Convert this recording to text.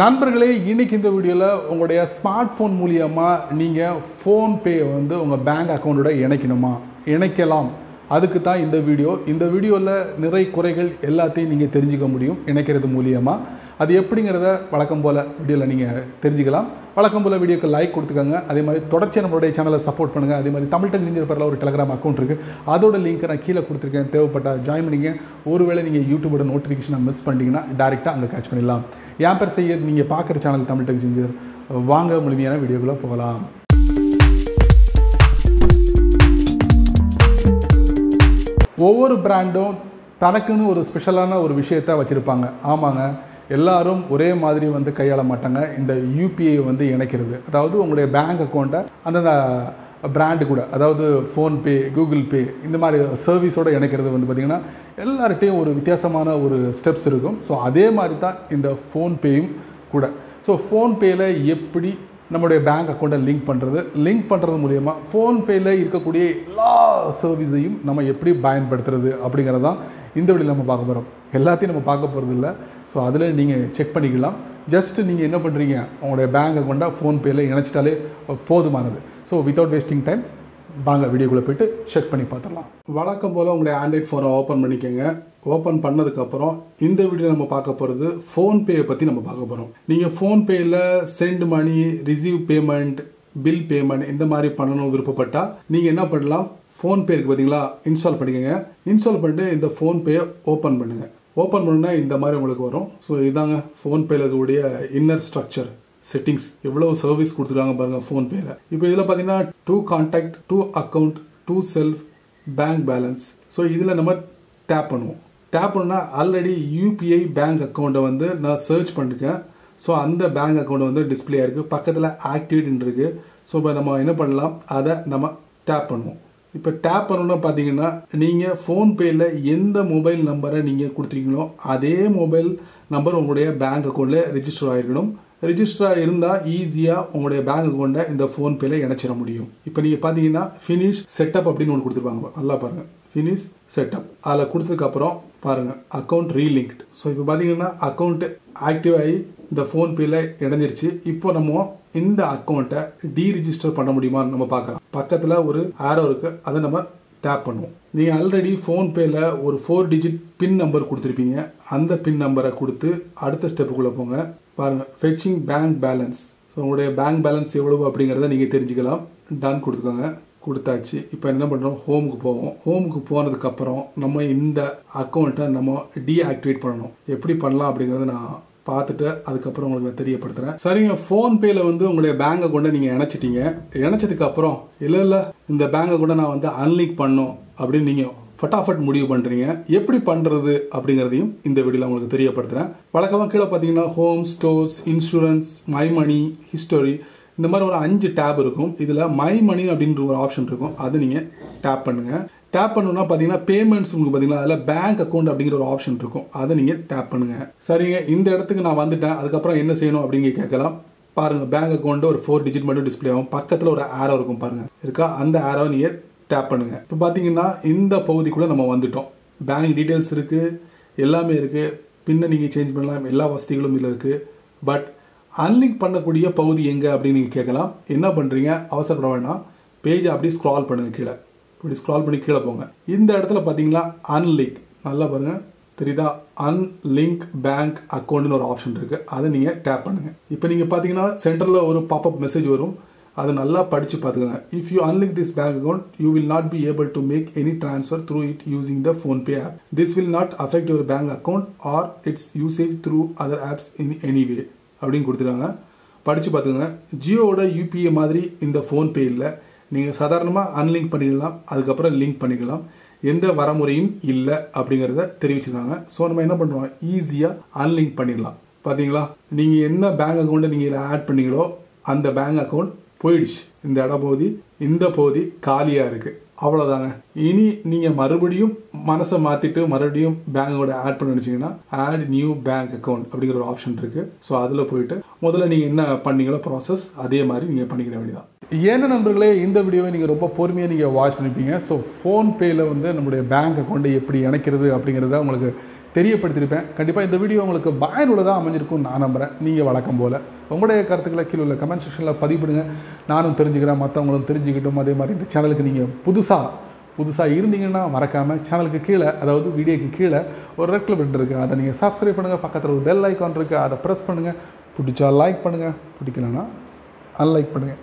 நண்பர்களே இன்றைக்கி இந்த வீடியோவில் உங்களுடைய ஸ்மார்ட் ஃபோன் மூலியமாக நீங்கள் ஃபோன்பேயை வந்து உங்கள் பேங்க் அக்கௌண்ட்டோட இணைக்கணுமா? இணைக்கலாம். அதுக்கு தான் இந்த வீடியோ. இந்த வீடியோவில் நிறை குறைகள் எல்லாத்தையும் நீங்கள் தெரிஞ்சுக்க முடியும் இணைக்கிறது மூலியமாக அது எப்படிங்கிறத வழக்கம் போல் வீடியோவில் நீங்கள் தெரிஞ்சுக்கலாம். வழக்கம் போல் வீடியோக்கு லைக் கொடுத்துக்கோங்க. அதே மாதிரி தொடர்ச்சி நம்மளுடைய சேனலை சப்போர்ட் பண்ணுங்கள் அதே மாதிரி தமிழ் டெக் இன்ஜினியர் பேரில் ஒரு டெலகிராம் அக்கௌண்ட் இருக்குது அதோட லிங்க்கை நான் கீழே கொடுத்துருக்கேன். தேவைப்பட்டால் ஜாயின் பண்ணிங்க. ஒருவேளை நீங்கள் யூடியூபோட நோட்டிஃபிகேஷனை மிஸ் பண்ணிட்டீங்கன்னா டேரெக்டாக அங்கே கேட்ச் பண்ணிடலாம். என் பேர் செய்ய நீங்கள் பார்க்குற சேனல் தமிழ் டெக் இன்ஜினியர் வாங்க முழுமையான வீடியோக்குள்ளே போகலாம். ஒவ்வொரு பிராண்டும் தனக்குன்னு ஒரு ஸ்பெஷலான ஒரு விஷயத்தை வச்சுருப்பாங்க. ஆமாங்க. எல்லாரும் ஒரே மாதிரி வந்து கையாள மாட்டாங்க. இந்த யூபிஐ வந்து இணைக்கிறது. அதாவது உங்களுடைய பேங்க் அக்கௌண்ட்டை அந்தந்த பிராண்டு கூட அதாவது ஃபோன்பே கூகுள் பே இந்த மாதிரி சர்வீஸோடு இணைக்கிறது வந்து பார்த்திங்கன்னா எல்லார்ட்டையும் ஒரு வித்தியாசமான ஒரு ஸ்டெப்ஸ் இருக்கும். ஸோ அதே மாதிரி தான் இந்த ஃபோன்பேயும் கூட. ஸோ ஃபோன்பேயில் எப்படி நம்முடைய பேங்க் அக்கௌண்ட்டை லிங்க் பண்ணுறது லிங்க் பண்ணுறது மூலயமா ஃபோன்பேயில் இருக்கக்கூடிய எல்லா சர்வீஸையும் நம்ம எப்படி பயன்படுத்துறது அப்படிங்கிறது தான் இந்த வழியில் நம்ம பார்க்க போகிறோம் எல்லாத்தையும் நம்ம பார்க்க போகிறது இல்லை. ஸோ அதில் நீங்கள் செக் பண்ணிக்கலாம். ஜஸ்ட் நீங்கள் என்ன பண்ணுறீங்க உங்களுடைய பேங்க் அக்கௌண்ட்டை ஃபோன்பேயில் இணைச்சிட்டாலே போதுமானது. ஸோ வித்தவுட் வேஸ்டிங் டைம் வாங்க வீடியோக்குள்ளே போயிட்டு செக் பண்ணி பார்த்துடலாம். வழக்கம் போல் உங்களுடைய ஆண்ட்ராய்ட் ஃபோனை ஓப்பன் பண்ணிக்கோங்க. ஓப்பன் பண்ணதுக்கப்புறம் இந்த வீடியோ நம்ம பார்க்க போகிறது ஃபோன்பேயை பற்றி நம்ம பார்க்க போகிறோம் நீங்கள் ஃபோன்பேயில் send money receive payment bill payment இந்த மாதிரி பண்ணணும் விருப்பப்பட்டால் நீங்கள் என்ன பண்ணலாம்? ஃபோன்பே இருக்குது பார்த்தீங்களா இன்ஸ்டால் பண்ணிக்கோங்க. இன்ஸ்டால் பண்ணிட்டு இந்த ஃபோன்பேயை ஓப்பன் பண்ணுங்கள் ஓப்பன் பண்ணுன்னா இந்த மாதிரி உங்களுக்கு வரும். ஸோ இதாங்க ஃபோன்பேயில் இருக்கக்கூடிய இன்னர் ஸ்ட்ரக்சர் செட்டிங்ஸ் எவ்வளோ சர்வீஸ் கொடுத்துருக்காங்க பாருங்கள் ஃபோன்பேயில் இப்போ இதில் பார்த்தீங்கன்னா to contact to account to self bank balance so இதில் நம்ம டேப் பண்ணுவோம். டேப் பண்ணால் ஆல்ரெடி யூபிஐ பேங்க் அக்கௌண்ட்டை வந்து நான் சர்ச் பண்ணிருக்கேன். ஸோ அந்த பேங்க் அக்கௌண்ட் வந்து டிஸ்பிளே இருக்குது பக்கத்தில் ஆக்டிவேட் இருக்குது ஸோ இப்போ நம்ம என்ன பண்ணலாம்? அதை நம்ம டேப் பண்ணுவோம். இப்போ டேப் பண்ணணும்னா பார்த்தீங்கன்னா நீங்கள் ஃபோன்பேயில் எந்த மொபைல் நம்பரை நீங்கள் கொடுத்துருக்கீங்களோ அதே மொபைல் நம்பர் உங்களுடைய பேங்க் அக்கௌண்ட்டில் ரிஜிஸ்டர் ஆகிருக்கணும் ரிஜிஸ்டராக இருந்தால் ஈஸியாக உங்களுடைய பேங்க் அக்கௌண்ட்டை இந்த ஃபோன்பேல இணைச்சிட முடியும். இப்போ நீங்கள் பார்த்தீங்கன்னா ஃபினிஷ் செட்டப் அப்படின்னு ஒன்று கொடுத்துருப்பாங்க. நல்லா பாருங்கள் ஃபினிஷ் செட்டப் அதில் கொடுத்ததுக்கப்புறம் பாருங்கள் அக்கௌண்ட் ரீலிங்க்ட் ஸோ இப்போ பார்த்தீங்கன்னா அக்கௌண்ட்டு ஆக்டிவ் ஆகி இந்த ஃபோன்பேல இணைஞ்சிருச்சு. இப்போ நம்ம இந்த அக்கௌண்ட்டை டீரிஜிஸ்டர் பண்ண முடியுமான்னு நம்ம பார்க்கலாம். பக்கத்தில் ஒரு ஆரோ இருக்கு. அதை நம்ம டேப் பண்ணுவோம். நீங்கள் ஆல்ரெடி ஃபோன்பேல ஒரு ஃபோர் டிஜிட் பின் நம்பர் கொடுத்துருப்பீங்க. அந்த பின் நம்பரை கொடுத்து அடுத்த ஸ்டெப்புக்குள்ளே போங்க. பாருங்கள் ஃபெச்சிங் பேங்க் பேலன்ஸ் ஸோ உங்களுடைய பேங்க் பேலன்ஸ் எவ்வளவு அப்படிங்கிறத நீங்கள் தெரிஞ்சுக்கலாம். டன் கொடுத்துக்கோங்க. கொடுத்தாச்சு. இப்போ என்ன பண்ணுறோம் ஹோமுக்கு போவோம். ஹோமுக்கு போனதுக்கப்புறம் நம்ம இந்த அக்கௌண்ட்டை நம்ம டீஆக்டிவேட் பண்ணணும். எப்படி பண்ணலாம் அப்படிங்கிறத நான் பார்த்துட்டு அதுக்கப்புறம் உங்களுக்கு நான் தெரியப்படுத்துகிறேன் சரிங்க ஃபோன்பேல வந்து உங்களுடைய பேங்க் அக்கௌண்ட்டை நீங்கள் இணைச்சிட்டீங்க. இணைச்சதுக்கப்புறம் இல்லை இல்லை இந்த பேங்க் அக்கௌண்ட்டை நான் வந்து அன்லிங்க் பண்ணும் அப்படின்னு நீங்கள் ஃபட்டாஃபட் முடிவு பண்ணுறீங்க எப்படி பண்ணுறது அப்படிங்கிறதையும் இந்த வீடியோவில் உங்களுக்கு தெரியப்படுத்துகிறேன் வழக்கமாக கீழே பார்த்தீங்கன்னா home stores insurance my money history இந்த மாதிரி ஒரு அஞ்சு டேப் இருக்கும். இதில் மை மணி அப்படின்ற ஒரு ஆப்ஷன் இருக்கும். அதை நீங்கள் டேப் பண்ணுங்கள் டேப் பண்ணணும்னா பார்த்தீங்கன்னா பேமெண்ட்ஸ் உங்களுக்கு பார்த்தீங்கன்னா அதில் பேங்க் அக்கௌண்ட் அப்படிங்கிற ஒரு ஆப்ஷன் இருக்கும். அதை நீங்கள் டேப் பண்ணுங்கள் சரிங்க இந்த இடத்துக்கு நான் வந்துட்டேன். அதுக்கப்புறம் என்ன செய்யணும் அப்படிங்க கேட்கலாம். பாருங்கள் பேங்க் அக்கௌண்ட் ஒரு ஃபோர் டிஜிட் மட்டும் டிஸ்பிளே ஆகும். பக்கத்தில் ஒரு ஆரோ இருக்கும் பாருங்கள் இருக்கா? அந்த ஆரோ நீங்கள் டேப் பண்ணுங்க. இப்போ பார்த்தீங்கன்னா இந்த பகுதிக்குள்ளே நம்ம வந்துட்டோம். பேங்க் டீட்டெயில்ஸ் இருக்குது எல்லாமே இருக்குது பின்ன நீங்கள் சேஞ்ச் பண்ணலாம் எல்லா வசதிகளும் இதில் இருக்குது பட் அன்லிங்க் பண்ணக்கூடிய பகுதி எங்கே அப்படின்னு நீங்கள் கேட்கலாம். என்ன பண்ணுறீங்க அவசரப்பட வேண்டாம். பேஜை அப்படியே ஸ்க்ரால் பண்ணுங்கள் கீழே. இப்படி ஸ்க்ரால் பண்ணி கீழே போங்க. இந்த இடத்துல பார்த்தீங்கன்னா அன்லிங்க் நல்லா பாருங்கள் தெரியுதா? அன்லிங்க் பேங்க் அக்கௌண்ட்னு ஒரு ஆப்ஷன் இருக்குது அதை நீங்கள் டேப் பண்ணுங்கள் இப்போ நீங்கள் பார்த்தீங்கன்னா சென்டரில் ஒரு பாப்அப் மெசேஜ் வரும். அதை நல்லா படித்து பார்த்துக்கோங்க. If you unlink this bank account you will not be able to make any transfer through it using the PhonePe app this will not affect your bank account or its usage through other apps in any way அப்படின்னு கொடுத்துருக்காங்க படித்து பார்த்துக்கோங்க. ஜியோவோட UPI மாதிரி இந்த PhonePe இல்லை. நீங்கள் சாதாரணமாக unlink பண்ணிக்கலாம் அதுக்கப்புறம் லிங்க் பண்ணிக்கலாம். எந்த வரமுறையும் இல்லை அப்படிங்கிறத தெரிவிச்சிருக்காங்க. ஸோ நம்ம என்ன பண்ணுறோம் ஈஸியாக அன்லிங்க் பண்ணிடலாம். பார்த்தீங்களா நீங்கள் என்ன பேங்க் அக்கௌண்ட்டை நீங்கள் இதில் ஆட் பண்ணீங்களோ அந்த பேங்க் அக்கௌண்ட் போயிடுச்சு. இந்த இடம் போதி இந்த பகுதி காலியாக இருக்குது அவ்வளோதாங்க இனி நீங்கள் மறுபடியும் மனசை மாற்றிட்டு மறுபடியும் பேங்கோட ஆட் பண்ண நினச்சிங்கன்னா ஆட் நியூ பேங்க் அக்கௌண்ட் அப்படிங்கிற ஒரு ஆப்ஷன் இருக்குது ஸோ அதில் போயிட்டு முதல்ல நீங்கள் என்ன பண்ணீங்களோ ப்ராசஸ் அதே மாதிரி நீங்கள் பண்ணிக்கிற வேண்டியதான் ஏன்னா நண்பர்களே இந்த வீடியோவை நீங்கள் ரொம்ப பொறுமையாக நீங்கள் வாட்ச் பண்ணிப்பீங்க. ஸோ ஃபோன்பேயில் வந்து நம்மளுடைய பேங்க் அக்கௌண்ட்டை எப்படி இணைக்கிறது அப்படிங்கிறத உங்களுக்கு தெரியப்படுத்தியிருப்பேன். கண்டிப்பாக இந்த வீடியோ உங்களுக்கு பயனுள்ளதாக அமைஞ்சிருக்கும்னு நான் நம்புகிறேன் நீங்கள் வழக்கம் போல். உங்களுடைய கருத்துக்களை கீழே உள்ள கமெண்ட் செக்ஷனில் பதிவிடுங்க. நானும் தெரிஞ்சுக்கிறேன். மற்றவங்களும் தெரிஞ்சுக்கிட்டும். அதே மாதிரி இந்த சேனலுக்கு நீங்கள் புதுசாக புதுசாக இருந்தீங்கன்னா மறக்காமல் சேனலுக்கு கீழே அதாவது வீடியோக்கு கீழே ஒரு ரெட் கலர் இருக்குது அதை நீங்கள் சப்ஸ்கிரைப் பண்ணுங்கள் பக்கத்தில் ஒரு பெல் ஐக்கான் இருக்குது அதை ப்ரெஸ் பண்ணுங்கள் பிடிச்சா லைக் பண்ணுங்கள் பிடிக்கலன்னா அன்லைக் பண்ணுங்கள்